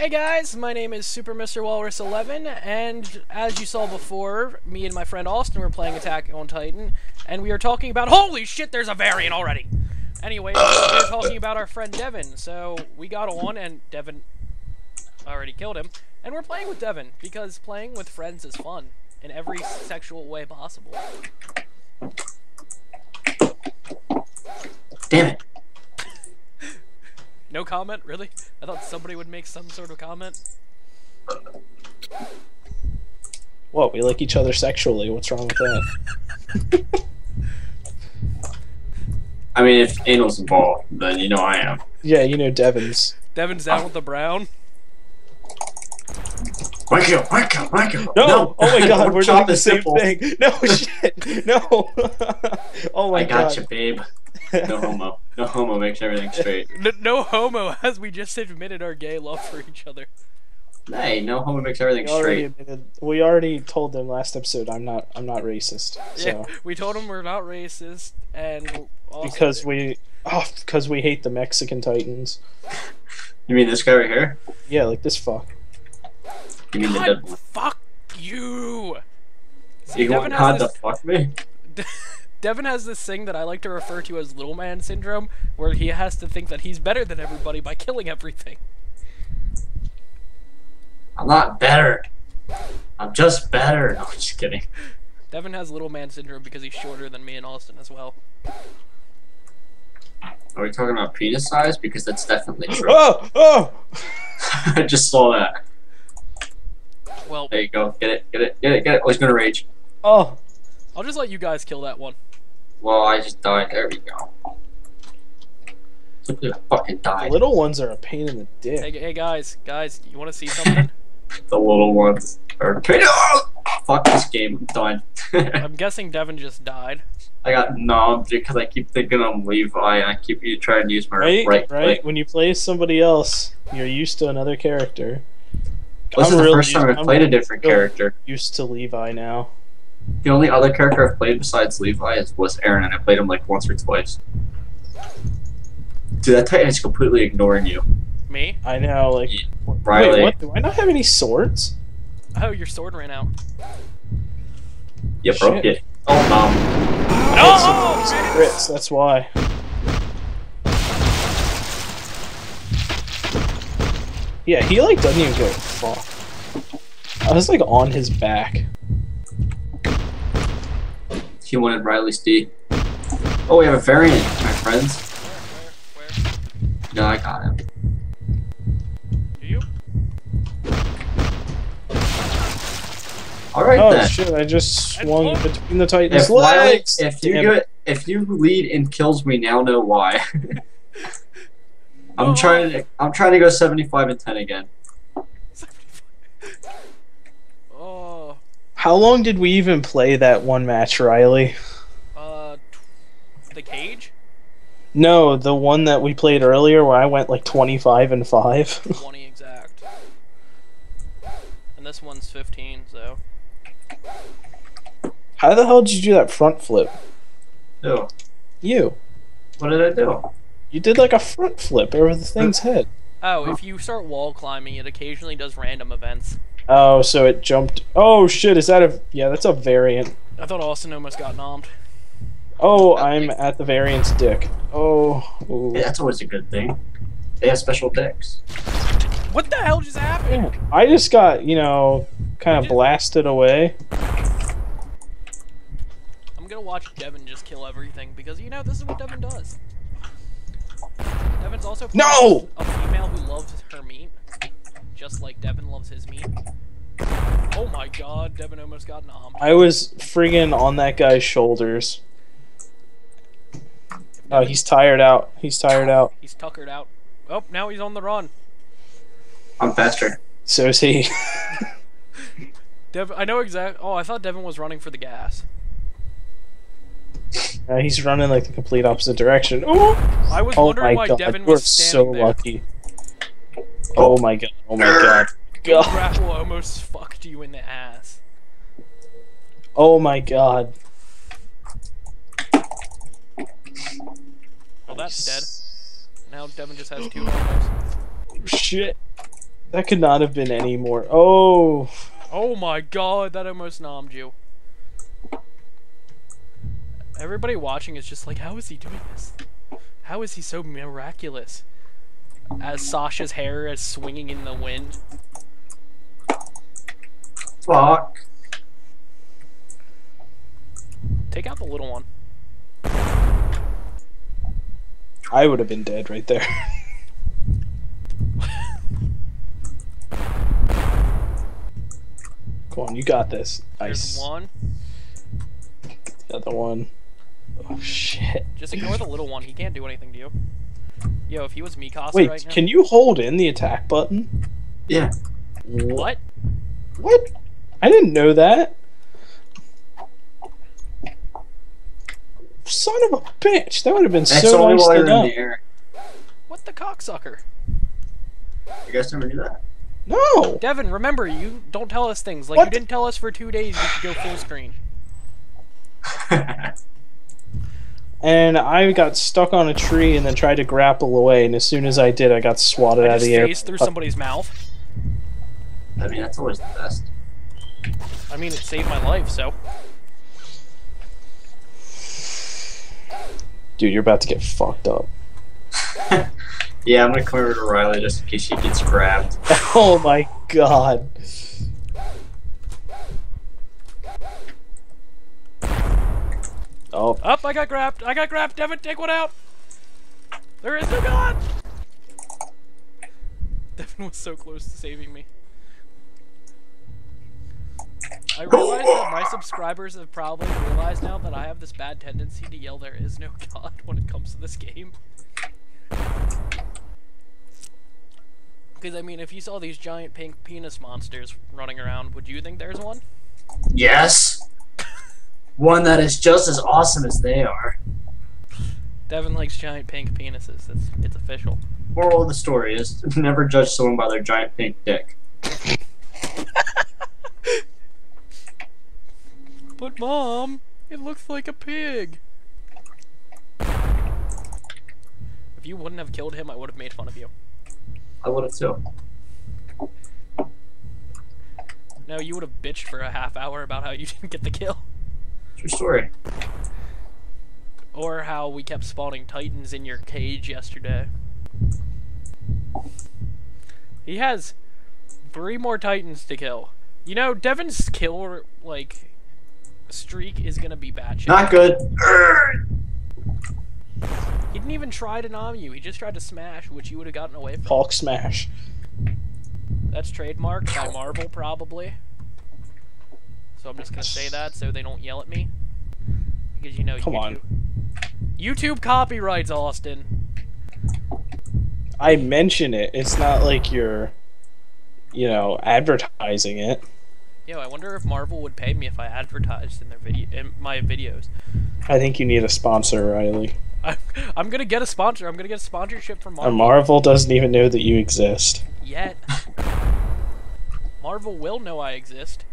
Hey guys, my name is Super Mr. Walrus 11, and as you saw before, me and my friend Austin were playing Attack on Titan, and we are talking about- HOLY SHIT, there's a variant already! Anyway, we are talking about our friend Devin, so we got on, and Devin already killed him, and we're playing with Devin, because playing with friends is fun, in every sexual way possible. Damn it. No comment, really? I thought somebody would make some sort of comment. What? We like each other sexually. What's wrong with that? I mean, if anal's involved, then you know I am. Yeah, you know Devin's. Devin's down with the brown. Wake up, wake up, wake up. No! Oh my god, we're doing the is same simple. thing. No shit. No. oh my god. I got god. you, babe. No homo. No homo makes everything straight. N- no homo, as we just admitted our gay love for each other. Hey, no homo makes everything We already, straight. admitted, we already told them last episode I'm not I'm not racist. So Yeah, we told them we're not racist, and also because we oh because we hate the Mexican Titans. You mean this guy right here? Yeah, like this fuck. You mean the God, dead one? fuck you. See, You Devin want God to fuck me? Devin has this thing that I like to refer to as little man syndrome, where he has to think that he's better than everybody by killing everything. I'm not better. I'm just better. No, I'm just kidding. Devin has little man syndrome because he's shorter than me and Austin as well. Are we talking about penis size? Because that's definitely true. Oh oh. I just saw that. Well, There you go. Get it, get it, get it, get it. Oh, he's gonna rage. Oh. I'll just let you guys kill that one. Well, I just died. There we go. Simply fucking The little ones are a pain in the dick. Hey, hey guys, guys, you want to see something? The little ones are. Pain oh, Fuck this game. I'm done. I'm guessing Devin just died. I got numbed because I keep thinking I'm Levi and I keep you trying to use my Right, right, right. click. When you play somebody else, you're used to another character. This I'm is the real first time I've I'm played a different character. Used to Levi now. The only other character I've played besides Levi is, was Eren, and I played him like once or twice. Dude, that Titan is completely ignoring you. Me? I know, like. Yeah, Wait, Riley. what? Do I not have any swords? Oh, your sword ran out. You broke Shit. it. Oh, no. No! Crits, that's why. Yeah, he like doesn't even give a fuck. I was like on his back. He wanted Riley's D. Oh, we have a variant, my friends. Where, where, where? No, I got him. Do you? All right Oh then. shit! I just swung told- between the Titans' If Riley, if you Damn go, if you lead and kills me, now know why. I'm No. trying to, I'm trying to go 75 and 10 again. Oh, How long did we even play that one match, Riley? uh, the cage? No, the one that we played earlier where I went like 25 and 5. 20 exact. And this one's 15, so. How the hell did you do that front flip? Ew. You. What did I do? You did like a front flip over the thing's head. Oh, if you start wall climbing, it occasionally does random events. Oh, so it jumped. Oh shit, is that a. Yeah, that's a variant. I thought Austin almost got nommed. Oh, I'm at the variant's dick. Oh. ooh. Yeah, that's always a good thing. They have special dicks. What the hell just happened? Yeah, I just got, you know, kind of blasted away. I'm gonna watch Devin just kill everything because you know this is what Devin does. Devin's also No! a female who loves her meat, just like Devin loves his meat. Oh my god, Devin almost got nommed. I was friggin' on that guy's shoulders. Oh, he's tired out. He's tired out. He's tuckered out. Oh, now he's on the run. I'm faster. So is he. Devin, I know exact. Oh, I thought Devin was running for the gas. Uh, he's running like the complete opposite direction. Ooh! I was Oh wondering my why god, Devin we're was so there. lucky. Oh. oh my god, oh my god. Your God. grapple almost fucked you in the ass. Oh my god. Well, that's dead. Now Devin just has two homos. Shit. That could not have been any more. Oh, Oh my god, that almost nommed you. Everybody watching is just like, how is he doing this? How is he so miraculous? As Sasha's hair is swinging in the wind. Fuck. Take out the little one. I would have been dead right there. Come on, you got this. There's Nice. one. The other one. Oh shit. Just ignore the little one. He can't do anything to you. Yo, if he was Mikasa Wait, right now. can you hold in the attack button? Yeah. What? What? I didn't know that. Son of a bitch! That would have been That's so only nice while to you're in know. the air. What the cocksucker? You guys never do that? No. Devin, remember, you don't tell us things. Like, you didn't tell us for two days you could go full screen. And I got stuck on a tree and then tried to grapple away, and as soon as I did, I got swatted I out of the air. phased through somebody's mouth. I mean, that's always the best. I mean, it saved my life, so. Dude, you're about to get fucked up. Yeah, I'm gonna come over to Riley just in case she gets grabbed. oh my god. Oh, Up, I got grabbed. I got grabbed. Devin, take one out. There is no god. Devin was so close to saving me. I realize that my subscribers have probably realized now that I have this bad tendency to yell "There is no God" when it comes to this game. Because I mean, if you saw these giant pink penis monsters running around, would you think there's one? Yes! One that is just as awesome as they are. Devin likes giant pink penises. It's it's official. Moral of the story is never judge someone by their giant pink dick. But mom, it looks like a pig. If you wouldn't have killed him, I would have made fun of you. I would have too. No, you would have bitched for a half hour about how you didn't get the kill. True story. Or how we kept spawning titans in your cage yesterday. He has three more titans to kill. You know, Devin's kill, like, streak is gonna be batshit. Not good. He didn't even try to nom you, he just tried to smash, which you would have gotten away from. Hulk smash. That's trademarked by Marvel, probably. So I'm just gonna say that so they don't yell at me. Because you know Come YouTube. on. YouTube copyrights, Austin. I mention it. It's not like you're, you know, advertising it. Yo, I wonder if Marvel would pay me if I advertised in their video in my videos. I think you need a sponsor, Riley. I, I'm gonna get a sponsor. I'm gonna get a sponsorship from Marvel. And Marvel. Marvel doesn't even know that you exist. Yet. Marvel will know I exist.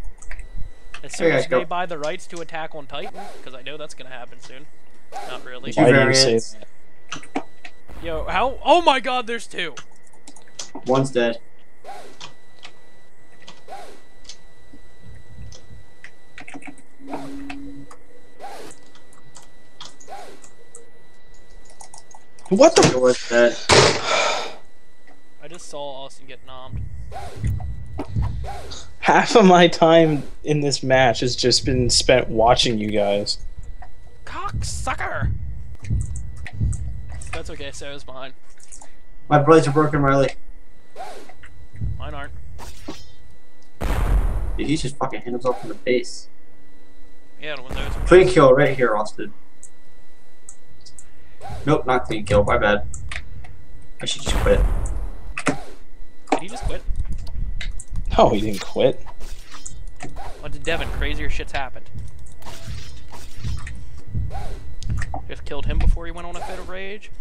As Hey, soon as they buy the rights to Attack on Titan, because I know that's gonna happen soon. Not really. Two Why do you say variants. that? Yo, how? Oh my God, there's two. One's dead. What the? It was dead. I just saw Austin get nommed. Half of my time in this match has just been spent watching you guys. Cocksucker! That's okay, so is mine. My blades are broken, Riley. Mine aren't. Dude, he's just fucking hit himself in the face. Yeah, when those. Clean kill right here, Austin. Nope, not clean kill. My bad. I should just quit. Did he just quit? No, he didn't quit. What did Devin? Crazier shit's happened. Just killed him before he went on a fit of rage.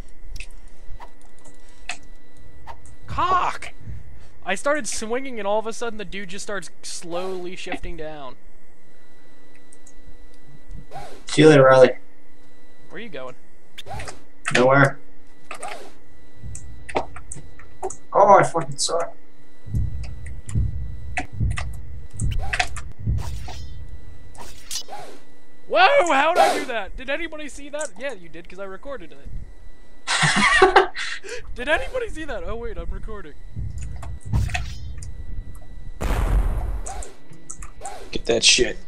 Cock! I started swinging and all of a sudden the dude just starts slowly shifting down. See you later, Riley. Where are you going? Nowhere. Oh, I fucking suck. Whoa! How'd I do that? Did anybody see that? Yeah, you did, because I recorded it. Did anybody see that? Oh wait, I'm recording. Get that shit.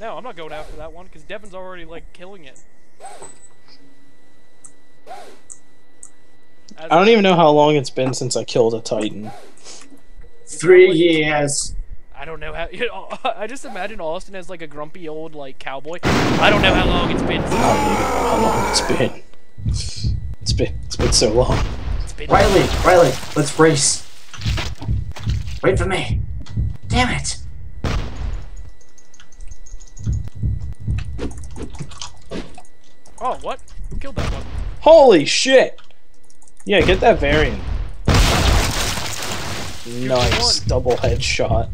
No, I'm not going after that one because Devin's already like killing it. As- I don't even know how long it's been since I killed a Titan. Three years. I don't know how. You know, I just imagine Austin as like a grumpy old like cowboy. I don't know how long it's been. since- How, long it's been? It's been it's been so long. It's been Riley, Riley, let's race. Wait for me. Damn it. Oh, what? Who killed that one? Holy shit! Yeah, get that variant. Nice double headshot.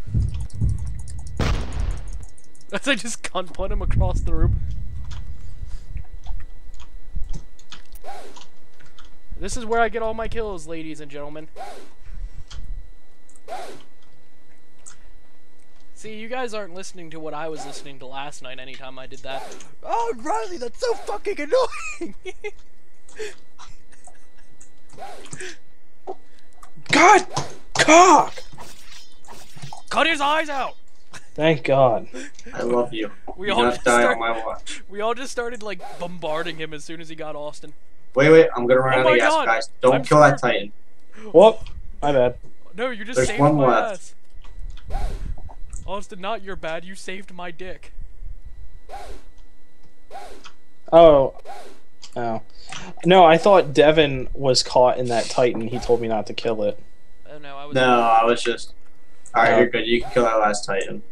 As I just put him across the room. This is where I get all my kills, ladies and gentlemen. See, you guys aren't listening to what I was listening to last night anytime I did that. Oh, Riley, that's so fucking annoying! God! Cock! Cut his eyes out! Thank God. I love you. We you all just die start- on my watch. We all just started, like, bombarding him as soon as he got Austin. Wait, wait, I'm gonna run Oh out of gas, God. guys. Don't I'm kill that. Titan. Whoop. My bad. No, you just There's saved one my left. ass. Austin, not your bad. You saved my dick. Oh. Oh. No, I thought Devin was caught in that Titan. He told me not to kill it. Oh no, I was. No, I was just. Alright, Oh. you're good. You can kill that last Titan.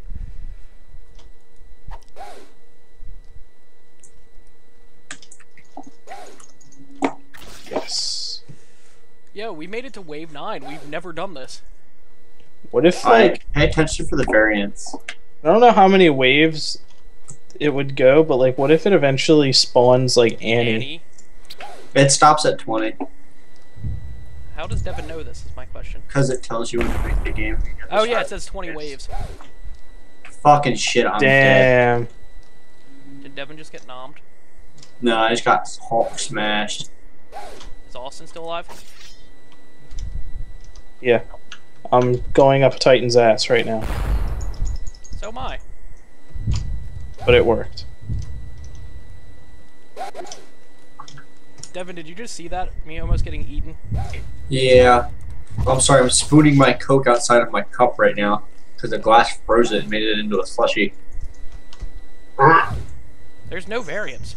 Yes. Yo, we made it to wave nine. We've never done this. What if, like, Like, pay attention for the variants. I don't know how many waves it would go, but, like, what if it eventually spawns, like, Annie? Annie. It stops at 20 How does Devin know this? Is my question. because it tells you when to make the game. Oh the yeah, it says 20 waves. Fucking shit, I'm dead. Damn. Did Devin just get nommed? No, I just got Hulk smashed. Is Austin still alive? Yeah. I'm going up Titan's ass right now, So am I. but it worked. Devin, did you just see that? Me almost getting eaten. Yeah. I'm sorry, I'm spooning my Coke outside of my cup right now because the glass froze it and made it into a slushy. There's no variance.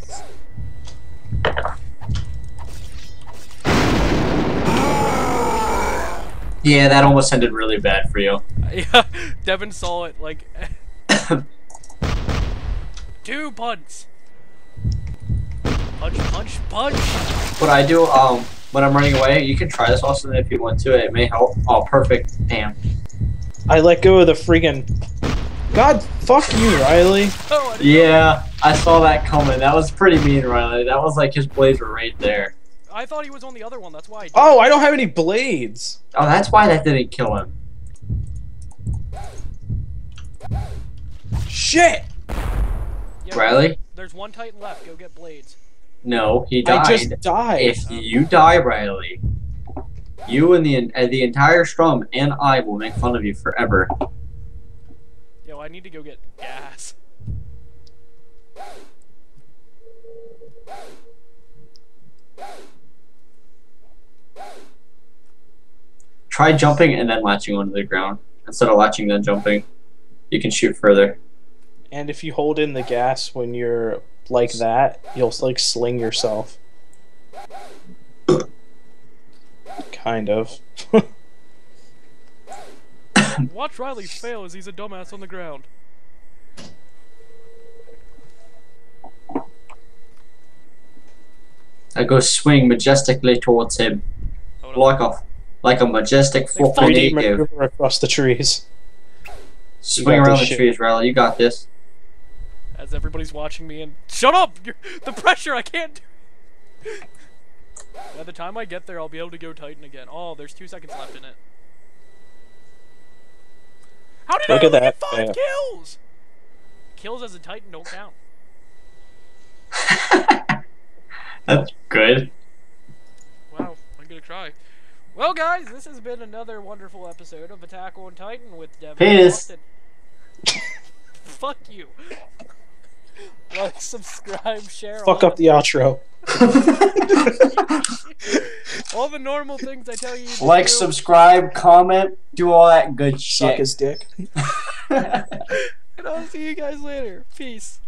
Yeah, that almost ended really bad for you. yeah, Devin saw it like two punts. Punch, punch, punch. What I do, um, when I'm running away, you can try this also if you want to. It may help. Oh, perfect. Damn. I let go of the freaking. God, fuck you, Riley. Oh, I didn't know. Yeah, I saw that coming. That was pretty mean, Riley. That was like his blades were right there. I thought he was on the other one. That's why. I did. Oh, I don't have any blades. Oh, that's why that didn't kill him. Shit. Yeah, Riley? There's one Titan left. Go get blades. No, he died. I just died. If you die, Riley, you and the uh, the entire Strum and I will make fun of you forever. Yo, I need to go get gas. Try jumping and then latching onto the ground instead of latching then jumping. You can shoot further. And if you hold in the gas when you're like that, you'll like sling yourself. kind of. Watch Riley fail as he's a dumbass on the ground. I go swing majestically towards him, Hold on. Like a majestic Like fucking 3D native. maneuver across the trees. Swing around the shit. trees, Riley. You got this. As everybody's watching me and shut up! You're, the pressure. I can't. do By the time I get there, I'll be able to go Titan again. Oh, there's two seconds left in it. How did Look I at that get five fail. kills? Kills as a Titan don't count. That's good. Wow, I'm gonna cry. Well, guys, this has been another wonderful episode of Attack on Titan with Devin. and Penis. Fuck you. Like, subscribe, share. Fuck up the outro. all the normal things I tell you. To like, do. subscribe, comment, do all that good Suck shit. his dick. And I'll see you guys later. Peace.